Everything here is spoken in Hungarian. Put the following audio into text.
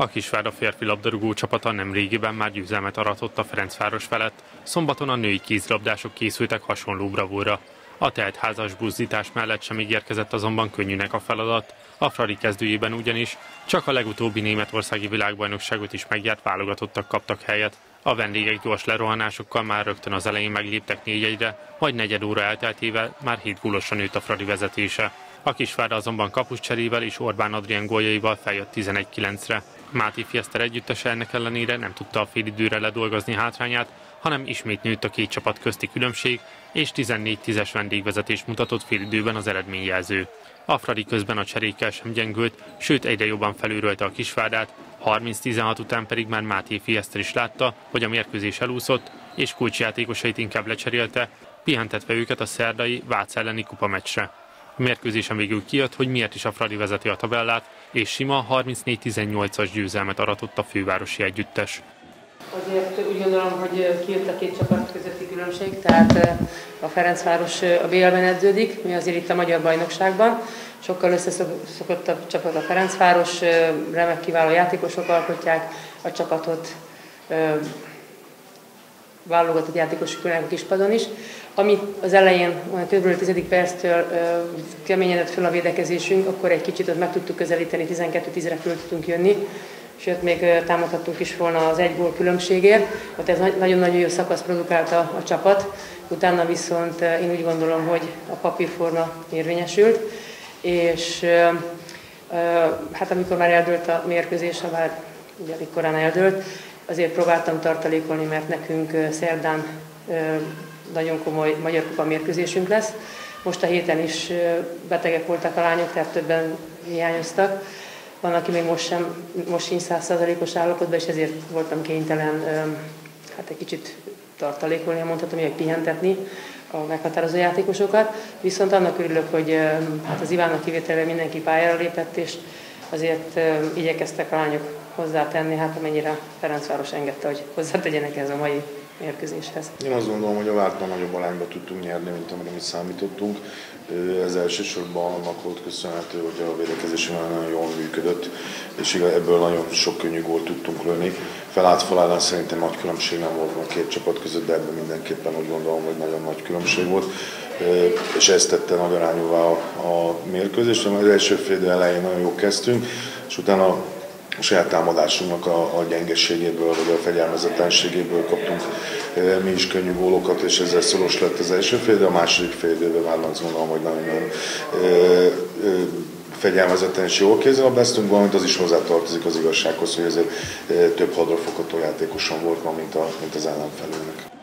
A Kisvárda férfi labdarúgó csapata nem régiben már győzelmet aratott a Ferencváros felett. Szombaton a női kézlabdások készültek hasonló bravúra. A házas buzdítás mellett sem ígérkezett azonban könnyűnek a feladat. A Fradi kezdőjében ugyanis csak a legutóbbi németországi világbajnokságot is megjárt válogatottak kaptak helyet. A vendégek gyors lerohanásokkal már rögtön az elején megléptek négy egyre, majd negyed óra elteltével már hét gólosan nőtt a Fradi vezetése. A Kisvárda azonban kapuscserével és Orbán Adrián góljaival feljött 11-9-re. Máté Fieszter együttese ennek ellenére nem tudta a félidőre ledolgozni hátrányát, hanem ismét nőtt a két csapat közti különbség, és 14-10-es vendégvezetést mutatott félidőben az eredményjelző. A Fradi közben a cserékkel sem gyengült, sőt egyre jobban felülrölte a kisvádát, 30-16 után pedig már Máté Fieszter is látta, hogy a mérkőzés elúszott, és kulcsjátékosait inkább lecserélte, pihentetve őket a szerdai Vác elleni kupameccsre. A mérkőzésen végül kijött, hogy miért is a Fradi vezeti a tabellát, és sima 34-18-as győzelmet aratott a fővárosi együttes. Azért úgy gondolom, hogy kijött a két csapat közötti különbség, tehát eh, a Ferencváros eh, a BL-ben edződik, mi azért itt a Magyar Bajnokságban. Sokkal összeszokottabb csapat a Ferencváros, eh, remek kiváló játékosok alkotják a csapatot, válogatott játékosok a kispadon is. Ami az elején, olyan többről tizedik perctől keményedett fel a védekezésünk, akkor egy kicsit ott meg tudtuk közelíteni, 12-10-re föl tudtunk jönni, sőt még támadhattunk is volna az egy gól különbségért, ott ez nagyon-nagyon jó szakasz produkálta a csapat, utána viszont én úgy gondolom, hogy a papírforma érvényesült, és hát amikor már eldőlt a mérkőzés, ha már ugye elég korán eldőlt, azért próbáltam tartalékolni, mert nekünk szerdán nagyon komoly Magyar Kupa mérkőzésünk lesz. Most a héten is betegek voltak a lányok, tehát többen hiányoztak. Van, aki még most sem, most sincs százszerzalékos állapotban, és ezért voltam kénytelen hát egy kicsit tartalékolni, mondhatom, hogy pihentetni a meghatározó játékosokat. Viszont annak örülök, hogy hát az Ivánnak kivételre mindenki pályára lépett, és azért igyekeztek a lányok hozzátenni, hát amennyire Ferencváros engedte, hogy hozzátegyenek ez a mai mérkőzéshez. Én azt gondolom, hogy a vártnál nagyobb arányba tudtunk nyerni, mint amire mi számítottunk. Ez elsősorban annak volt köszönhető, hogy a védekezés nagyon jól működött, és ebből nagyon sok könnyű gólt tudtunk lőni. Felátfalálán szerintem nagy különbség nem volt a két csapat között, de ebben mindenképpen úgy gondolom, hogy nagyon nagy különbség volt. És ez tette nagy arányúvá a, a mérkőzést. Az első fél elején nagyon jó kezdtünk, és utána a saját támadásunknak a, a gyengességéből, vagy a fegyelmezetlenségéből kaptunk mi is könnyű gólokat, és ezzel szoros lett az első fél, de a második fél időben már azt gondolom, hogy nagyon-nagyon fegyelmezetten és jól kézilabdáztunk, valamint az is hozzátartozik az igazsághoz, hogy ezért több hadrafogható játékosan volt ma, mint, a, mint az ellenfelőnek.